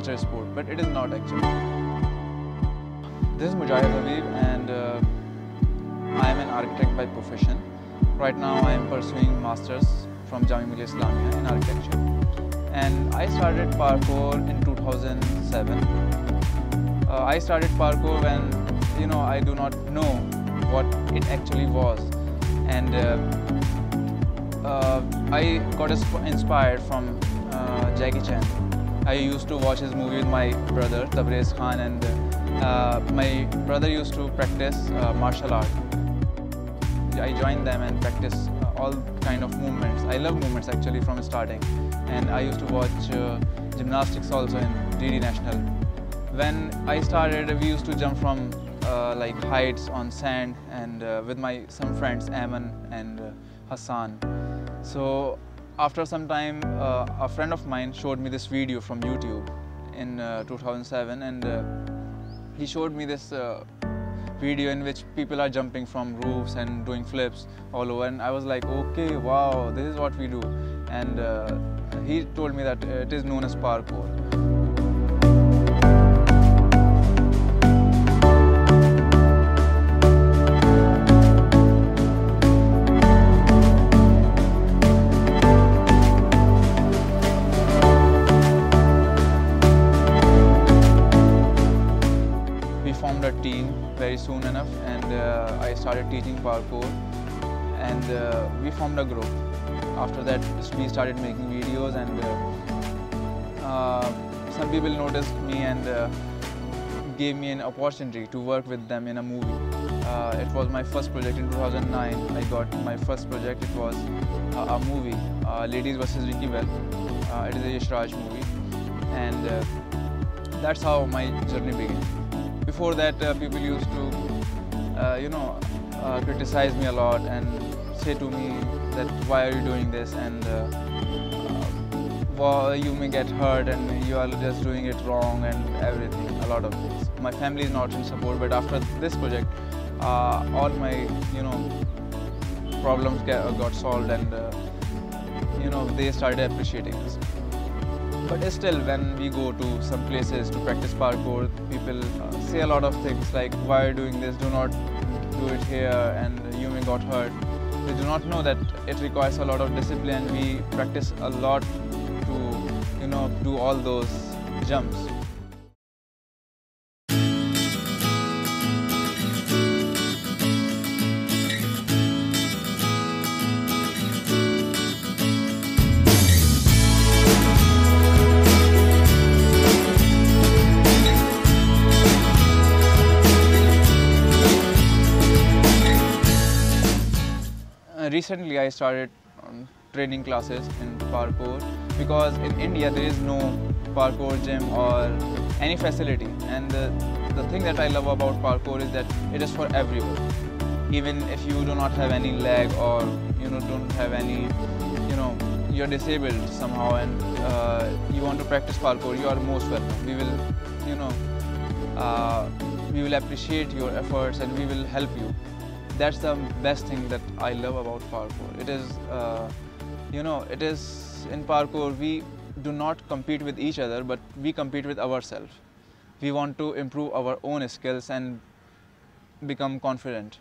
adventure sport, but it is not actually. This is Mujahid Habib and uh, I am an architect by profession. Right now I am pursuing masters from Jamia Millia Islamia in architecture. And I started parkour in 2007. Uh, I started parkour when you know I do not know what it actually was and uh, uh, I got inspired from uh, Jackie Chan. I used to watch his movie with my brother Tabrez Khan and uh, my brother used to practice uh, martial art. I joined them and practice all kind of movements. I love movements actually from starting and I used to watch gymnastics also in DD National. When I started, we used to jump from uh, like heights on sand and uh, with my some friends Aman and uh, Hassan. So after some time uh, a friend of mine showed me this video from YouTube in uh, 2007 and uh, he showed me this video in which people are jumping from roofs and doing flips all over and I was like okay wow this is what we do and he told me that it is known as parkour. Soon enough and uh, I started teaching parkour and uh, we formed a group. After that we started making videos and uh, some people noticed me and gave me an opportunity to work with them in a movie. Uh, it was my first project in 2009. I got my first project. It was uh, a movie, uh, Ladies vs. Ricky Bahl. it is a Yash Raj movie, and that's how my journey began. Before that, uh, people used to, uh, you know, uh, criticize me a lot and say to me that why are you doing this and uh, well, you may get hurt and you are just doing it wrong and everything, a lot of things. My family is not in support, but after this project, uh, all my, you know, problems get, got solved and, uh, you know, they started appreciating us. But still, when we go to some places to practice parkour, people uh, say a lot of things like, why are you doing this? Do not do it here and you may got hurt. They do not know that it requires a lot of discipline. We practice a lot to, you know, do all those jumps. Recently I started um, training classes in parkour because in India there is no parkour gym or any facility. And the, the thing that I love about parkour is that it is for everyone. Even if you do not have any leg or you know don't have any you know you're disabled somehow and uh, you want to practice parkour you are most welcome. We will you know uh, we will appreciate your efforts and we will help you that's the best thing that I love about parkour. It is, uh, you know, it is in parkour we do not compete with each other, but we compete with ourselves. We want to improve our own skills and become confident.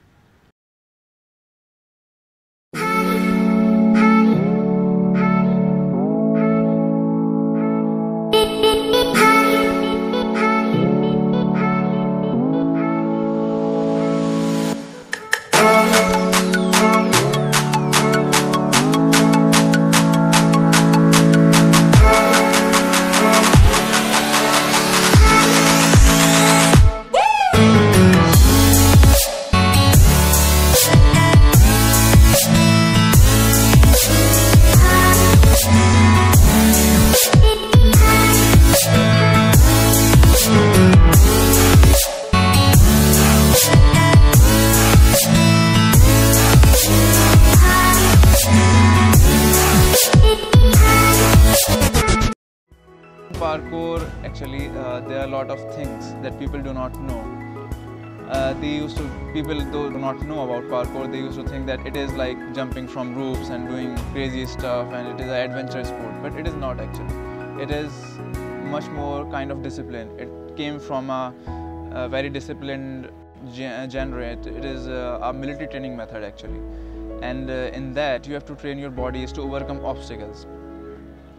That it is like jumping from roofs and doing crazy stuff, and it is an adventure sport. But it is not actually. It is much more kind of discipline. It came from a, a very disciplined genre. It, is a, a, military training method actually, and uh, in that you have to train your bodies to overcome obstacles.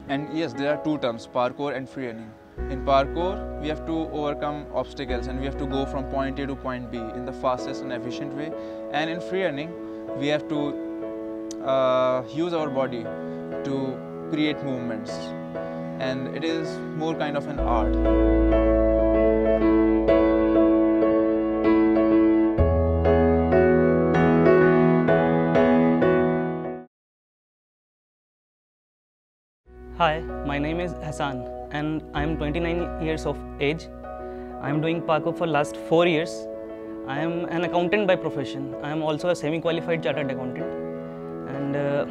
And yes, there are two terms: parkour and free running in parkour, we have to overcome obstacles and we have to go from point A to point B in the fastest and efficient way. And in free running, we have to uh, use our body to create movements. And it is more kind of an art. Hi, my name is Hassan and I am 29 years of age. I am doing parkour for last 4 years. I am an accountant by profession. I am also a semi-qualified chartered accountant and uh,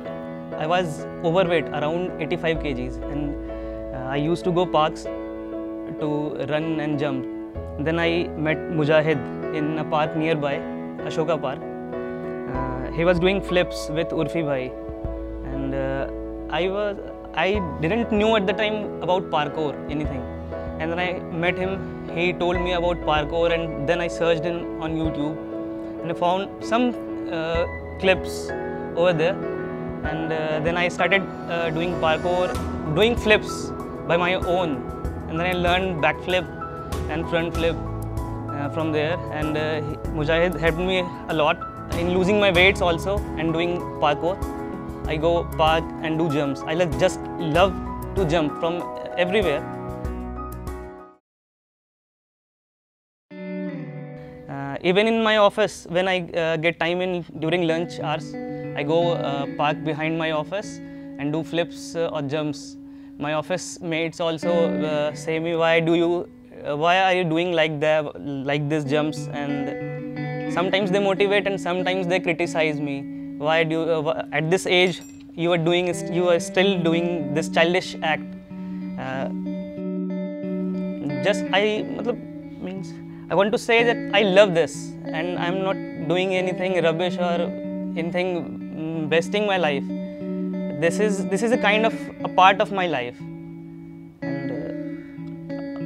I was overweight around 85 kgs and uh, I used to go parks to run and jump. Then I met Mujahid in a park nearby, Ashoka Park. Uh, he was doing flips with Urfi Bhai and uh, I was I didn't know at the time about parkour, anything. And then I met him, he told me about parkour and then I searched in on YouTube and I found some uh, clips over there. And uh, then I started uh, doing parkour, doing flips by my own. And then I learned backflip and front flip uh, from there. And uh, Mujahid helped me a lot in losing my weights also and doing parkour. I go park and do jumps. I just love to jump from everywhere. Even in my office, when I uh, get time in during lunch hours, I go uh, park behind my office and do flips uh, or jumps. My office mates also say me, why do you, why are you doing like that, like this jumps? And sometimes they motivate and sometimes they criticize me why do you, at this age you are doing you are still doing this childish act uh, just i means i want to say that i love this and i'm not doing anything rubbish or anything wasting my life. This is this is a kind of a part of my life. And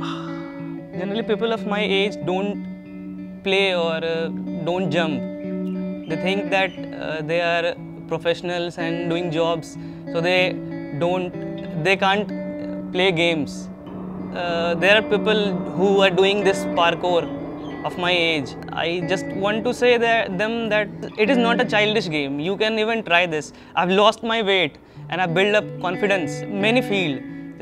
uh, generally people of my age don't play or uh, don't jump. They think that uh, they are professionals and doing jobs. So they don't they can't play games uh, there are people who are doing this parkour of my age i just want to say that them that it is not a childish game you can even try this i've lost my weight and i built up confidence many feel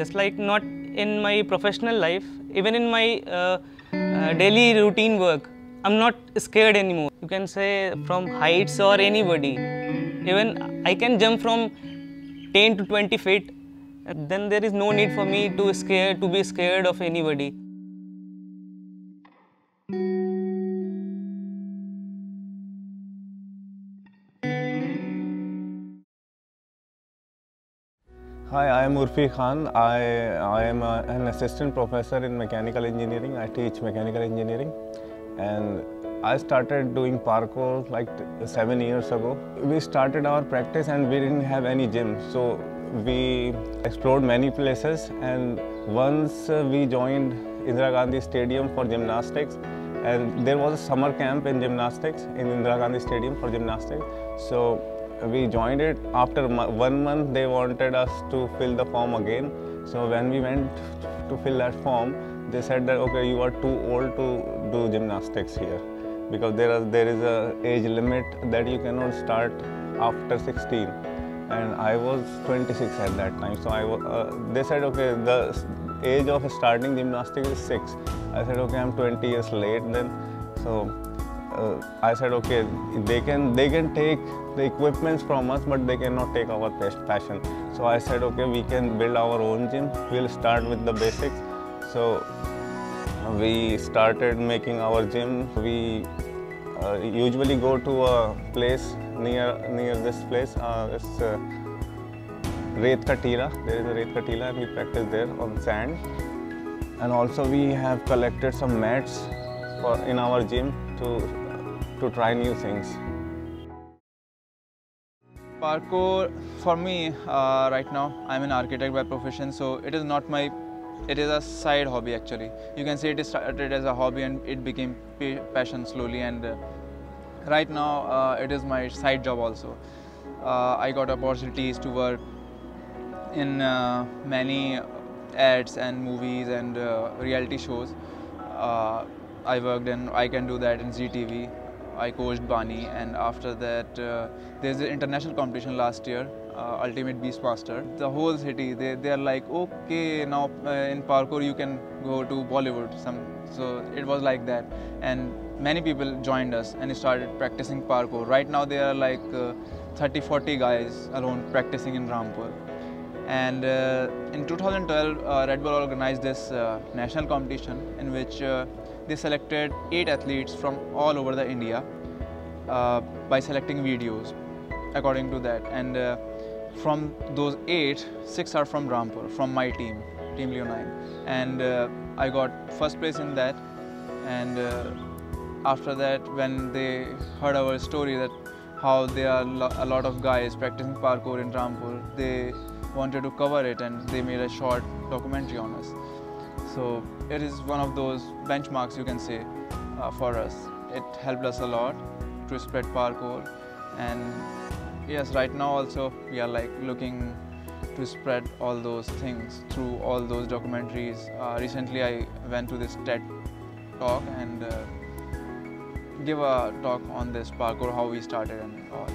just like not in my professional life even in my uh, uh daily routine work I'm not scared anymore. You can say from heights or anybody. Even I can jump from 10 to 20 feet. Then there is no need for me to scare to be scared of anybody. Hi, I am Urfi Khan. I, I am a, an assistant professor in mechanical engineering. I teach mechanical engineering and I started doing parkour like seven years ago. We started our practice and we didn't have any gym. So we explored many places and once uh, we joined Indira Gandhi Stadium for gymnastics and there was a summer camp in gymnastics in Indira Gandhi Stadium for gymnastics. So we joined it. After one month they wanted us to fill the form again. So when we went to fill that form, they said that okay you are too old to do gymnastics here because there are there is a age limit that you cannot start after 16 and I was 26 at that time. So I uh, they said okay the age of starting gymnastics is 6 I said okay I'm 20 years late then. So uh, I said okay they can they can take the equipments from us but they cannot take our passion. So I said okay we can build our own gym. We'll start with the basics. So we started making our gym. We uh, usually go to a place near near this place. Uh, it's uh, Ret Katila. There is a Ret Katila and we practice there on sand. And also we have collected some mats for, in our gym to to try new things. Parkour, for me, uh, right now, I'm an architect by profession, so it is not my, it is a side hobby actually. You can say it started as a hobby and it became passion slowly and uh, right now uh, it is my side job also. Uh, I got opportunities to work in uh, many ads and movies and uh, reality shows. I worked in, I can do that in ztv I coached Bani and after that uh, there's an international competition last year, uh, Ultimate Beastmaster. The whole city, they, they are like, okay, now uh, in parkour you can go to Bollywood. Some, so it was like that. And many people joined us and started practicing parkour. Right now there are like uh, 30, 40 guys alone practicing in Rampur. And uh, in 2012, uh, Red Bull organized this national competition in which they selected eight athletes from all over the India uh, by selecting videos according to that. And uh, from those eight, six are from Rampur, from my team, Team Leonine. And uh, I got first place in that. And uh, after that, when they heard our story that how there are a lot of guys practicing parkour in Rampur, they wanted to cover it and they made a short documentary on us. So it is one of those benchmarks you can say uh, for us. It helped us a lot to spread parkour and yes right now also we are like looking to spread all those things through all those documentaries. Uh, recently I went to this TED talk and uh, give a talk on this parkour, how we started and all.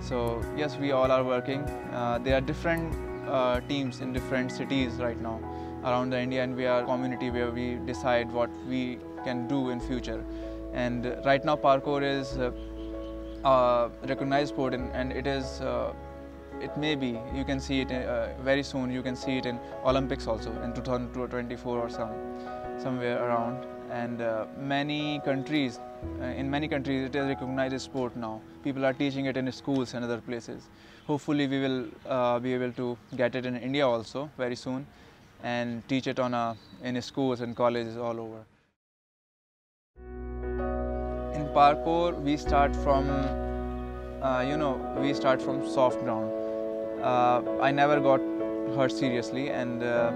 So yes, we all are working. Uh, there are different uh, teams in different cities right now around the India and we are a community where we decide what we can do in future. And right now parkour is recognized sport and, and it is uh, it may be you can see it uh, very soon you can see it in olympics also in 2024 or some somewhere around. And uh, many countries uh, in many countries it is recognized sport now. People are teaching it in schools and other places. Hopefully we will uh, be able to get it in india also very soon and teach it on a, in schools and colleges all over. Parkour, we start from, uh, you know, we start from soft ground. Uh, I never got hurt seriously and uh,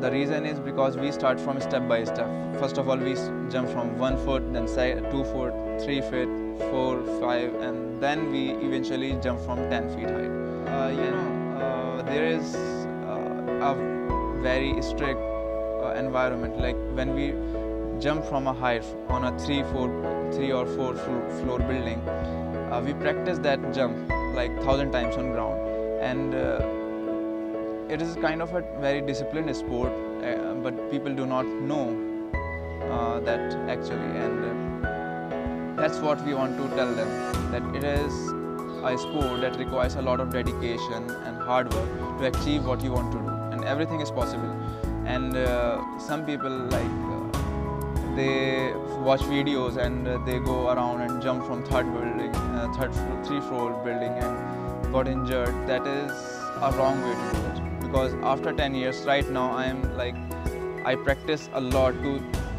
the reason is because we start from step by step. First of all, we jump from one foot, then two foot, three feet, four, five, and then we eventually jump from 10 feet height. Uh, you know, uh, there is uh, a very strict environment. Like when we jump from a height on a three, four, three or four floor building, uh, we practice that jump like thousand times on ground, and uh, it is kind of a very disciplined sport. Uh, but people do not know uh, that actually, and uh, that's what we want to tell them that it is a sport that requires a lot of dedication and hard work to achieve what you want to do. And everything is possible. And uh, some people like they watch videos and uh, they go around and jump from third building uh, third three floor building and got injured. That is a wrong way to do it. Because after 10 years right now i am like i practice a lot to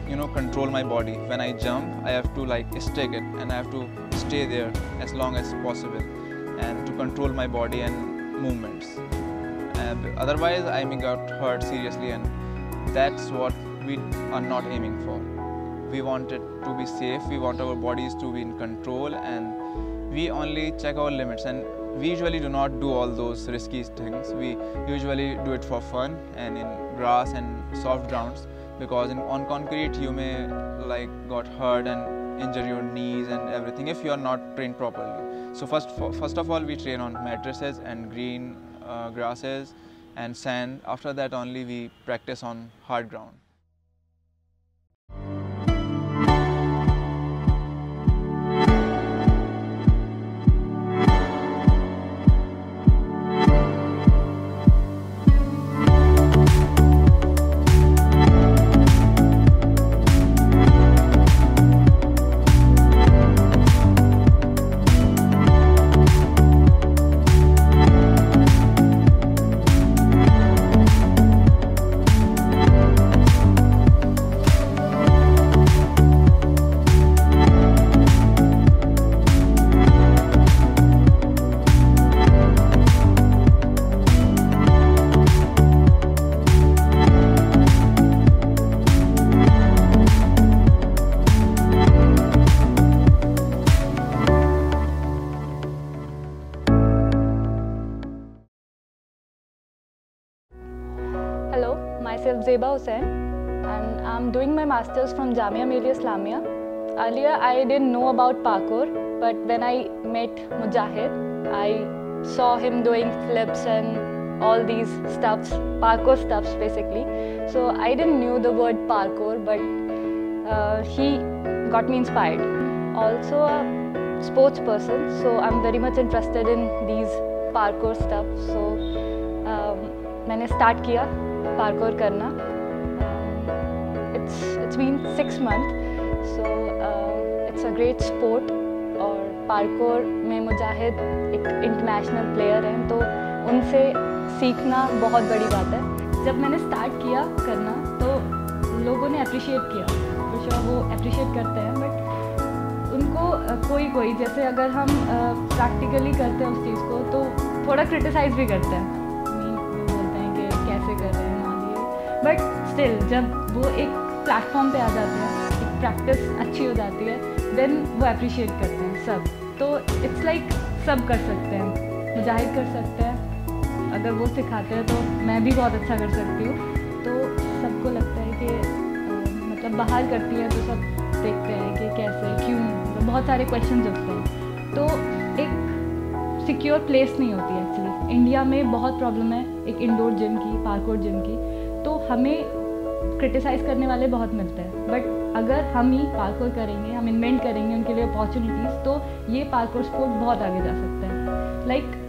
you know control my body. When i jump i have to like stick it and i have to stay there as long as possible and to control my body and movements. And otherwise I may got hurt seriously and that's what we are not aiming for. We want it to be safe, we want our bodies to be in control and we only check our limits and we usually do not do all those risky things. We usually do it for fun and in grass and soft grounds because in, on concrete you may like got hurt and injure your knees and everything if you are not trained properly. So first, first of all we train on mattresses and green uh, grasses and sand. After that only we practice on hard ground. Masters from Jamia Millia Islamia. Earlier I didn't know about parkour but when I met Mujahid I saw him doing flips and all these stuffs, parkour stuffs basically. So I didn't knew the word parkour but uh, he got me inspired. Also a sports person so I'm very much interested in these parkour stuff. So um, मैंने start किया parkour करना it's it's been six month so it's a great sport और parkour में मुजाहिद एक international player हैं तो उनसे सीखना बहुत बड़ी बात है। जब मैंने स्टार्ट किया करना तो लोगों ने अप्रिशिएट किया। वो अप्रिशिएट करते हैं बट उनको कोई कोई, जैसे अगर हम प्रैक्टिकली करते हैं उस चीज़ को तो थोड़ा क्रिटिसाइज़ भी करते हैं। बोलते हैं कि कैसे कर रहे हैं, मान लिए बट स्टिल जब वो एक प्लेटफॉर्म पे आ जाते हैं, एक प्रैक्टिस अच्छी हो जाती है देन वो अप्रिशिएट करते हैं सब। तो इट्स लाइक सब कर सकते हैं, मुजाहिद कर सकते हैं। अगर वो सिखाते हैं तो मैं भी बहुत अच्छा कर सकती हूँ। तो सबको लगता है कि मतलब बाहर करती है तो सब देखते हैं कि कैसे, क्यों? मतलब बहुत सारे क्वेश्चन उठते हैं। तो एक सिक्योर प्लेस नहीं होती एक्चुअली इंडिया में बहुत प्रॉब्लम है एक इंडोर जिम की पार्कोर जिम की। तो हमें क्रिटिसाइज़ करने वाले बहुत मिलते हैं। बट अगर हम ही पार्कोर करेंगे हम इन्वेंट करेंगे उनके लिए अपॉर्चुनिटीज़ तो ये पार्कोर स्पोर्ट बहुत आगे जा सकता है। लाइक like,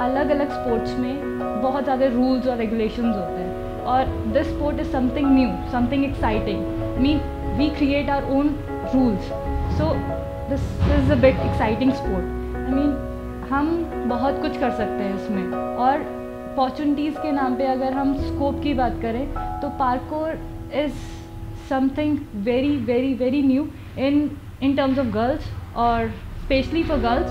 अलग अलग स्पोर्ट्स में बहुत ज़्यादा रूल्स और रेगुलेशंस होते हैं। और this sport is something new something exciting mean we create our own rules so this is a bit exciting sport I mean हम बहुत कुछ कर सकते हैं इसमें। और अपॉर्चुनिटीज़ के नाम पे अगर हम स्कोप की बात करें तो parkour is something very very very new in in terms of girls और स्पेशली फॉर गर्ल्स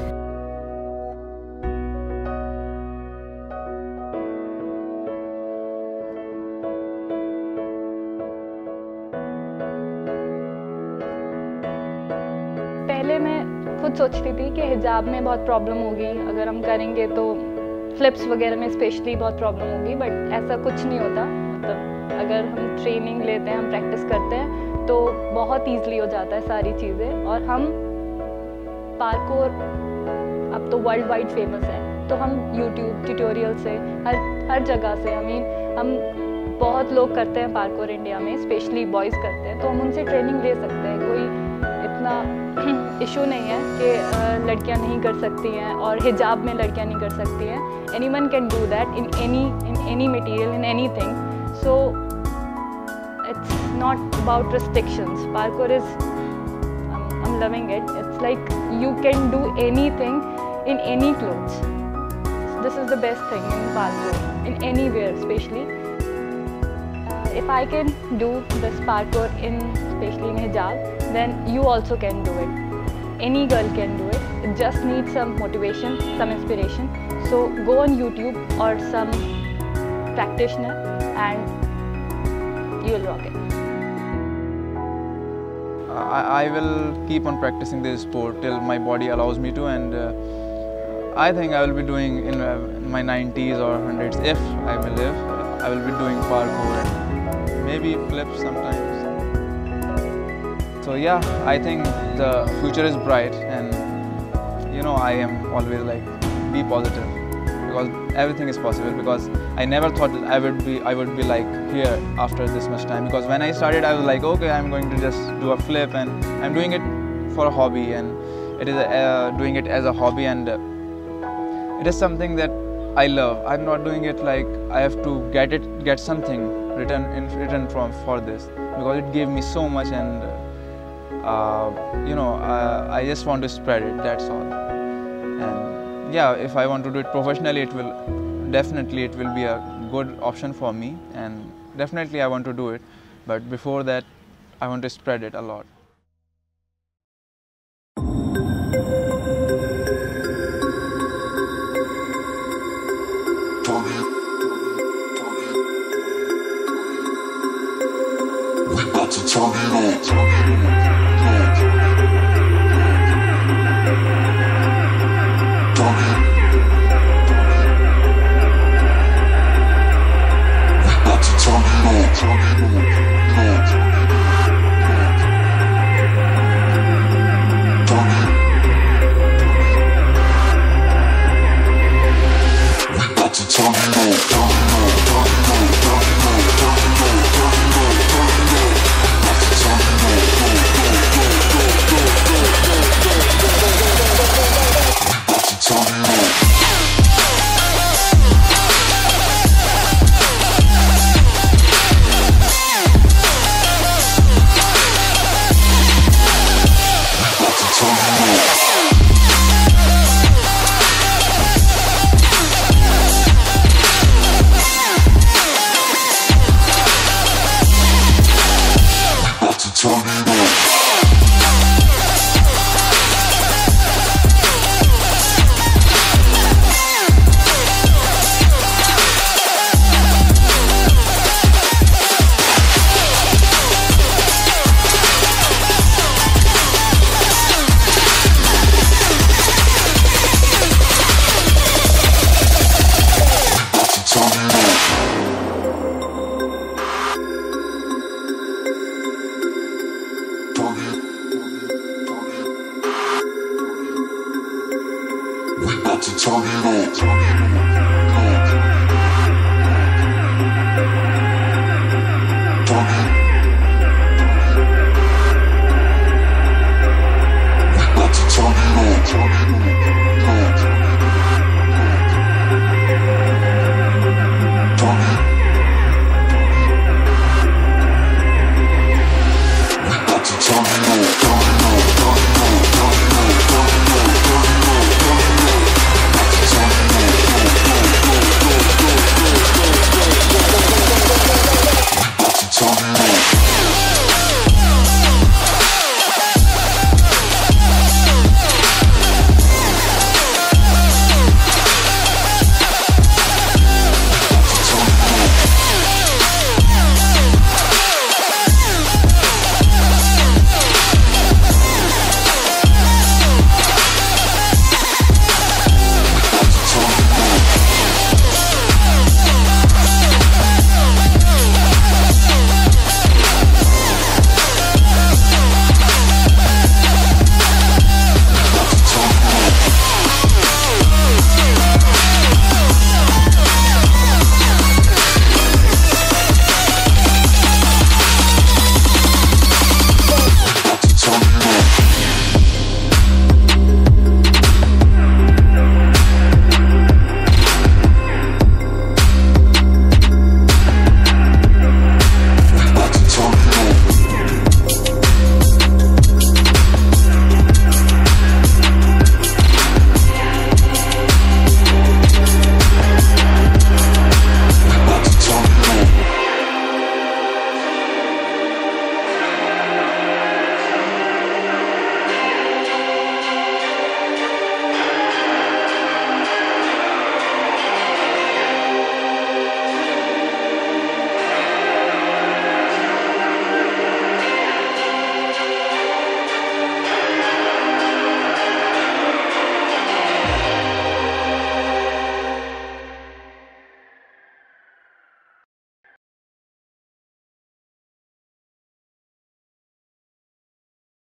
पहले मैं खुद सोचती थी कि हिजाब में बहुत प्रॉब्लम होगी। अगर हम करेंगे तो फ्लिप्स वगैरह में स्पेशली बहुत प्रॉब्लम होगी बट ऐसा कुछ नहीं होता। मतलब अगर हम ट्रेनिंग लेते हैं, हम प्रैक्टिस करते हैं तो बहुत ईजली हो जाता है सारी चीज़ें। और हम पार्कोर अब तो वर्ल्ड वाइड फ़ेमस है। तो हम यूट्यूब ट्यूटोरियल से, हर हर जगह से आई मीन हम बहुत लोग करते हैं पार्कोर इंडिया में स्पेशली बॉयज़ करते हैं। तो हम उनसे ट्रेनिंग ले सकते हैं। कोई इतना इशू नहीं है कि लड़कियाँ नहीं कर सकती हैं और हिजाब में लड़कियाँ नहीं कर सकती हैं। Anyone can do that in any in any material in anything so it's not about restrictions parkour is I am loving it it's like you can do anything in any clothes this is the best thing in parkour in anywhere especially if I can do this parkour in, especially in hijab, then you also can do it. Any girl can do it. It just needs some motivation, some inspiration. So go on YouTube or some practitioner and you will rock it. I, I will keep on practicing this sport till my body allows me to and uh, I think I will be doing in, uh, my 90s or 100s if I will live. I will be doing parkour maybe flips sometimes. So yeah, I think the future is bright and you know I am always like be positive because everything is possible because I never thought that I would be I would be like here after this much time because when I started I was like okay I'm going to just do a flip and I'm doing it for a hobby and it is uh, doing it as a hobby and uh, it is something that I love. I'm not doing it like I have to get it get something written in written from for this because it gave me so much and uh, you know, uh, I just want to spread it, that's all. And yeah, if I want to do it professionally, it will definitely it will be a good option for me and definitely I want to do it. But before that, I want to spread it a lot. turn it on. Turn it on.